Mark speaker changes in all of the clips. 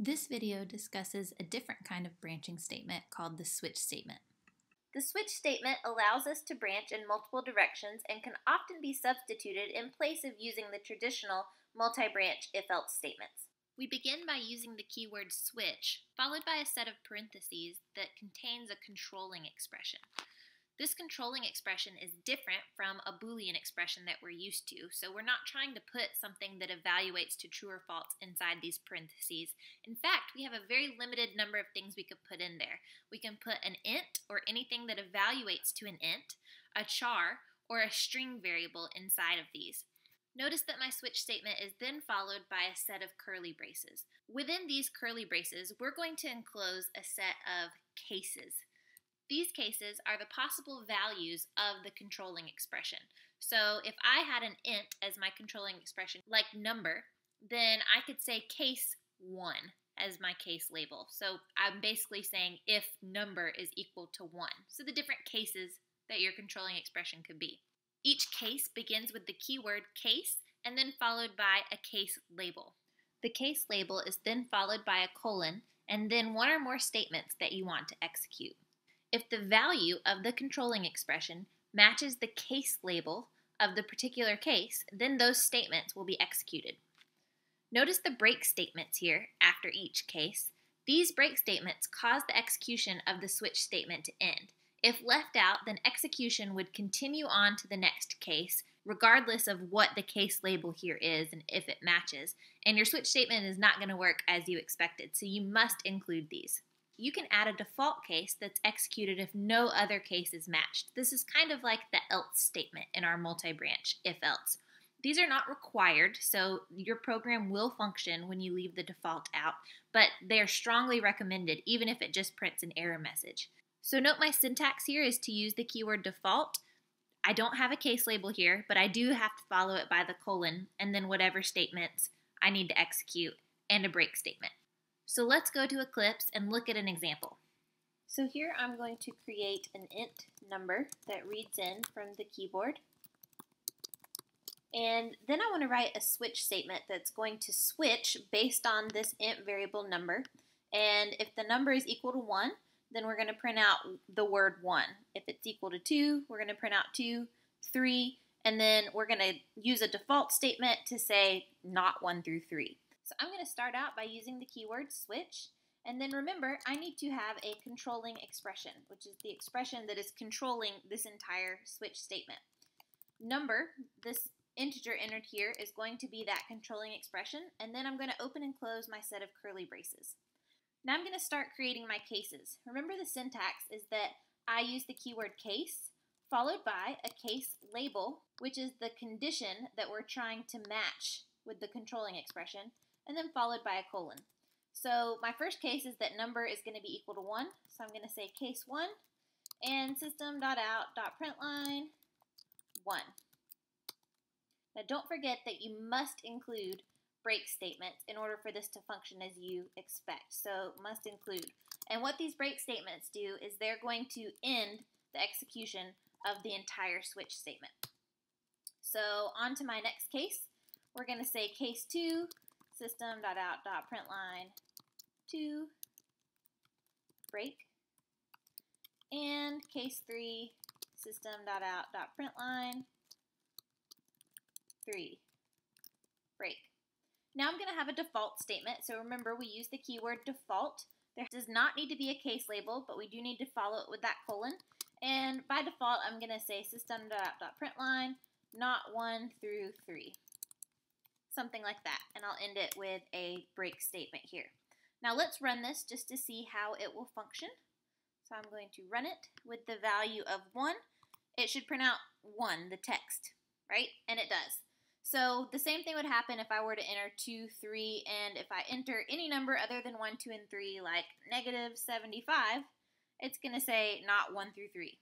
Speaker 1: This video discusses a different kind of branching statement called the switch statement.
Speaker 2: The switch statement allows us to branch in multiple directions and can often be substituted in place of using the traditional multi-branch if-else statements.
Speaker 1: We begin by using the keyword switch, followed by a set of parentheses that contains a controlling expression. This controlling expression is different from a Boolean expression that we're used to, so we're not trying to put something that evaluates to true or false inside these parentheses. In fact, we have a very limited number of things we could put in there. We can put an int, or anything that evaluates to an int, a char, or a string variable inside of these. Notice that my switch statement is then followed by a set of curly braces. Within these curly braces, we're going to enclose a set of cases. These cases are the possible values of the controlling expression. So if I had an int as my controlling expression, like number, then I could say case 1 as my case label. So I'm basically saying if number is equal to 1. So the different cases that your controlling expression could be. Each case begins with the keyword case and then followed by a case label. The case label is then followed by a colon and then one or more statements that you want to execute. If the value of the controlling expression matches the case label of the particular case, then those statements will be executed. Notice the break statements here after each case. These break statements cause the execution of the switch statement to end. If left out, then execution would continue on to the next case, regardless of what the case label here is and if it matches. And your switch statement is not going to work as you expected, so you must include these you can add a default case that's executed if no other case is matched. This is kind of like the else statement in our multi-branch if else. These are not required, so your program will function when you leave the default out, but they're strongly recommended even if it just prints an error message. So note my syntax here is to use the keyword default. I don't have a case label here, but I do have to follow it by the colon and then whatever statements I need to execute and a break statement. So let's go to Eclipse and look at an example.
Speaker 2: So here I'm going to create an int number that reads in from the keyboard. And then I want to write a switch statement that's going to switch based on this int variable number. And if the number is equal to 1, then we're going to print out the word 1. If it's equal to 2, we're going to print out 2, 3, and then we're going to use a default statement to say not 1 through 3. So I'm going to start out by using the keyword switch. And then remember, I need to have a controlling expression, which is the expression that is controlling this entire switch statement. Number, this integer entered here, is going to be that controlling expression. And then I'm going to open and close my set of curly braces. Now I'm going to start creating my cases. Remember the syntax is that I use the keyword case, followed by a case label, which is the condition that we're trying to match with the controlling expression and then followed by a colon. So my first case is that number is going to be equal to 1. So I'm going to say case 1 and system.out.println 1. Now don't forget that you must include break statements in order for this to function as you expect. So must include. And what these break statements do is they're going to end the execution of the entire switch statement. So on to my next case. We're going to say case 2 system.out.println 2 break and case 3 system.out.println 3 break. Now I'm going to have a default statement. So remember we use the keyword default. There does not need to be a case label, but we do need to follow it with that colon. And by default, I'm going to say system.out.println not 1 through 3 something like that. And I'll end it with a break statement here. Now let's run this just to see how it will function. So I'm going to run it with the value of 1. It should print out 1, the text, right? And it does. So the same thing would happen if I were to enter 2, 3, and if I enter any number other than 1, 2, and 3, like negative 75, it's going to say not 1 through 3.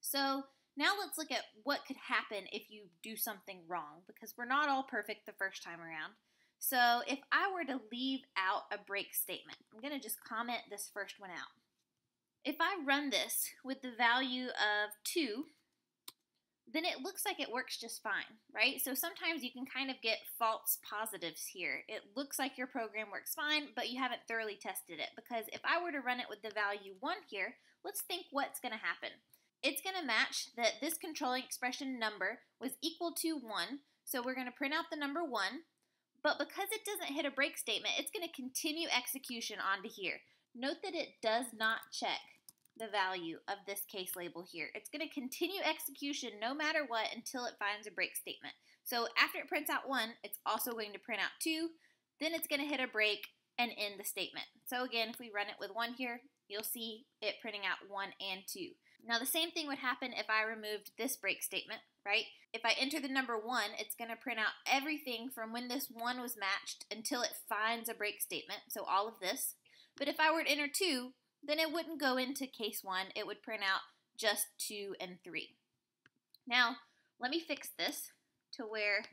Speaker 2: So now let's look at what could happen if you do something wrong, because we're not all perfect the first time around. So if I were to leave out a break statement, I'm going to just comment this first one out. If I run this with the value of 2, then it looks like it works just fine, right? So sometimes you can kind of get false positives here. It looks like your program works fine, but you haven't thoroughly tested it because if I were to run it with the value 1 here, let's think what's going to happen. It's going to match that this controlling expression number was equal to 1, so we're going to print out the number 1, but because it doesn't hit a break statement, it's going to continue execution onto here. Note that it does not check the value of this case label here. It's going to continue execution no matter what until it finds a break statement. So after it prints out 1, it's also going to print out 2, then it's going to hit a break and end the statement. So again, if we run it with 1 here, you'll see it printing out 1 and 2. Now the same thing would happen if I removed this break statement, right? If I enter the number 1, it's going to print out everything from when this 1 was matched until it finds a break statement, so all of this. But if I were to enter 2, then it wouldn't go into case 1. It would print out just 2 and 3. Now, let me fix this to where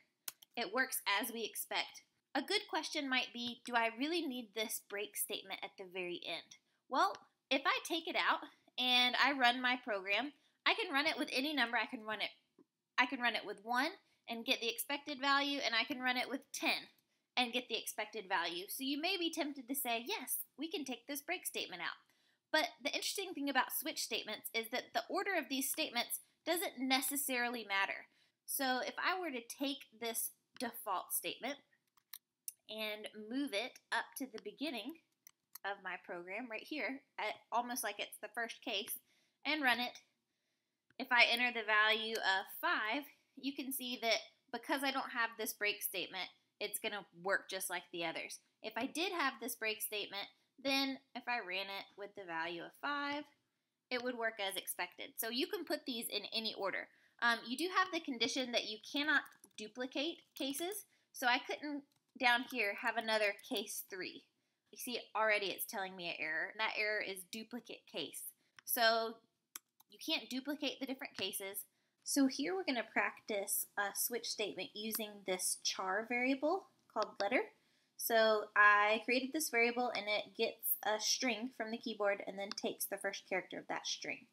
Speaker 2: it works as we expect. A good question might be, do I really need this break statement at the very end? Well, if I take it out and I run my program, I can run it with any number. I can run it I can run it with 1 and get the expected value and I can run it with 10 and get the expected value. So you may be tempted to say, yes, we can take this break statement out. But the interesting thing about switch statements is that the order of these statements doesn't necessarily matter. So if I were to take this default statement and move it up to the beginning of my program right here, almost like it's the first case, and run it, if I enter the value of 5, you can see that because I don't have this break statement, it's going to work just like the others. If I did have this break statement, then if I ran it with the value of 5, it would work as expected. So you can put these in any order. Um, you do have the condition that you cannot duplicate cases, so I couldn't down here have another case 3. You see already it's telling me an error, and that error is duplicate case. So you can't duplicate the different cases. So here we're going to practice a switch statement using this char variable called letter. So I created this variable and it gets a string from the keyboard and then takes the first character of that string.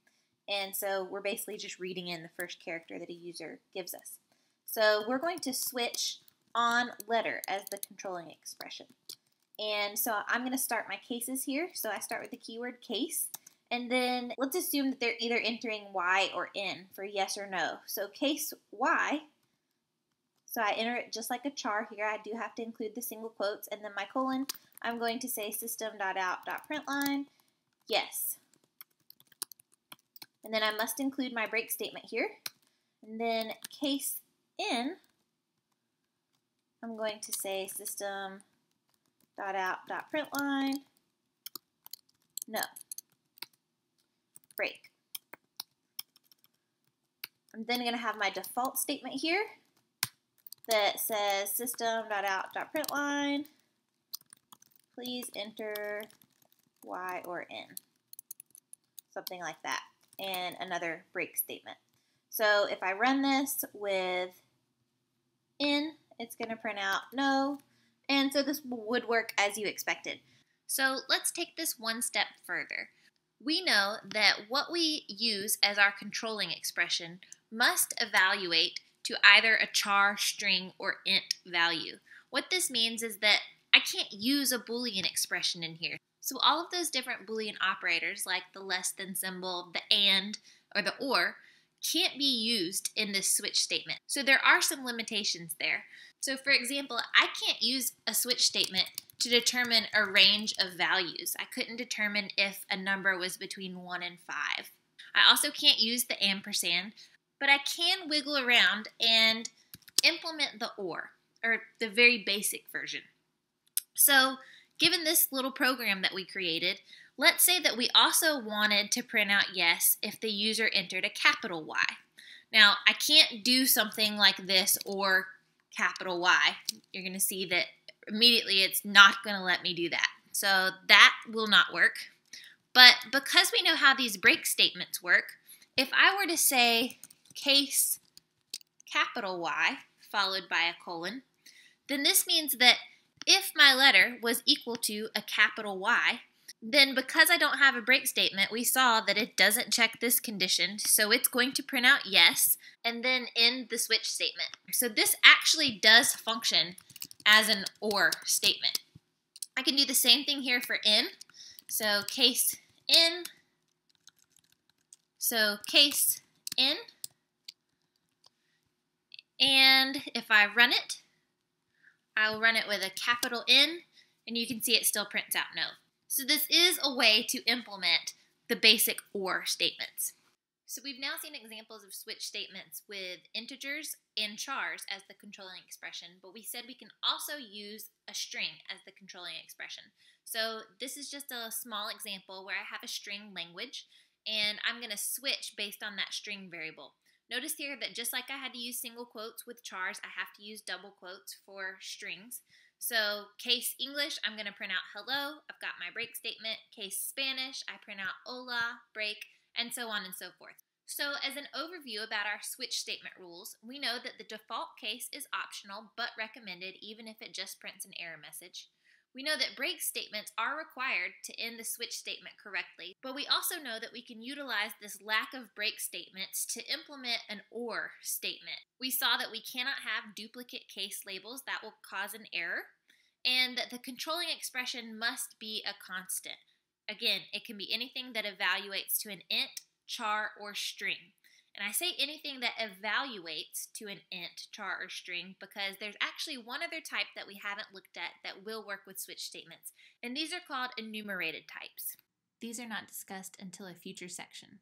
Speaker 2: And so we're basically just reading in the first character that a user gives us. So we're going to switch on letter as the controlling expression. And so I'm going to start my cases here. So I start with the keyword case. And then let's assume that they're either entering Y or N for yes or no. So case Y so I enter it just like a char here. I do have to include the single quotes. And then my colon, I'm going to say system.out.println, yes. And then I must include my break statement here. And then case in, I'm going to say system.out.println, no, break. I'm then going to have my default statement here that says system dot out dot print line. Please enter Y or N. Something like that. And another break statement. So if I run this with in, it's going to print out no. And so this would work as you expected.
Speaker 1: So let's take this one step further. We know that what we use as our controlling expression must evaluate to either a char, string, or int value. What this means is that I can't use a Boolean expression in here. So all of those different Boolean operators, like the less than symbol, the and, or the or, can't be used in this switch statement. So there are some limitations there. So for example, I can't use a switch statement to determine a range of values. I couldn't determine if a number was between 1 and 5. I also can't use the ampersand but I can wiggle around and implement the OR, or the very basic version. So given this little program that we created, let's say that we also wanted to print out yes if the user entered a capital Y. Now, I can't do something like this or capital Y. You're going to see that immediately it's not going to let me do that. So that will not work. But because we know how these break statements work, if I were to say case capital Y followed by a colon, then this means that if my letter was equal to a capital Y, Then because I don't have a break statement, we saw that it doesn't check this condition, so it's going to print out yes, and then end the switch statement. So this actually does function as an OR statement. I can do the same thing here for in. So case in, so case in, and if I run it, I will run it with a capital N, and you can see it still prints out no. So this is a way to implement the basic OR statements. So we've now seen examples of switch statements with integers and chars as the controlling expression, but we said we can also use a string as the controlling expression. So this is just a small example where I have a string language, and I'm going to switch based on that string variable. Notice here that just like I had to use single quotes with chars, I have to use double quotes for strings. So case English, I'm going to print out hello. I've got my break statement. Case Spanish, I print out hola, break, and so on and so forth. So as an overview about our switch statement rules, we know that the default case is optional but recommended even if it just prints an error message. We know that break statements are required to end the switch statement correctly, but we also know that we can utilize this lack of break statements to implement an OR statement. We saw that we cannot have duplicate case labels that will cause an error, and that the controlling expression must be a constant. Again, it can be anything that evaluates to an int, char, or string. And I say anything that evaluates to an int, char, or string because there's actually one other type that we haven't looked at that will work with switch statements, and these are called enumerated types.
Speaker 3: These are not discussed until a future section.